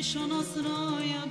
Kiša nas raja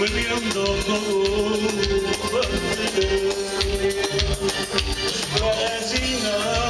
milyon doldu Ve ezina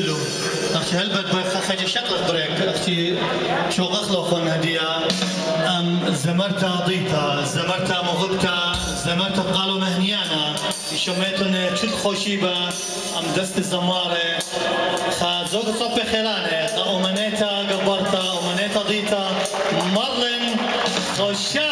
خشلو أختي هلبت خجي شغله بريك؟ أختي شو غخلو فن هدية. أم زمرتا ضيتا زمرتا مغبتا زمرتا قالوا مهنيانا. شميتن كل خوشيبه أم دست الزماره خا زوج صف خيرانه أمنيتا قبرتا أمنيتا ضيتا. مرلن خوشابه